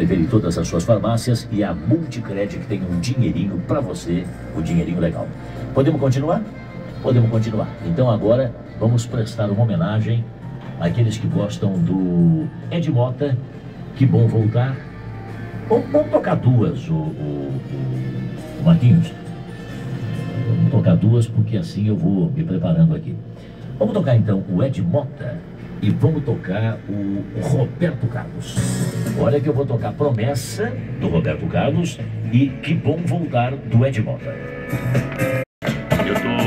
prefere todas as suas farmácias e a Multicred que tem um dinheirinho para você, o um dinheirinho legal. Podemos continuar? Podemos continuar. Então agora vamos prestar uma homenagem àqueles que gostam do Ed Mota, Que Bom Voltar. Vamos tocar duas, o, o, o Marquinhos. Vamos tocar duas porque assim eu vou me preparando aqui. Vamos tocar então o Ed Mota e vamos tocar o Roberto Carlos. Olha que eu vou tocar Promessa do Roberto Carlos e Que Bom Voltar do Ed Mota.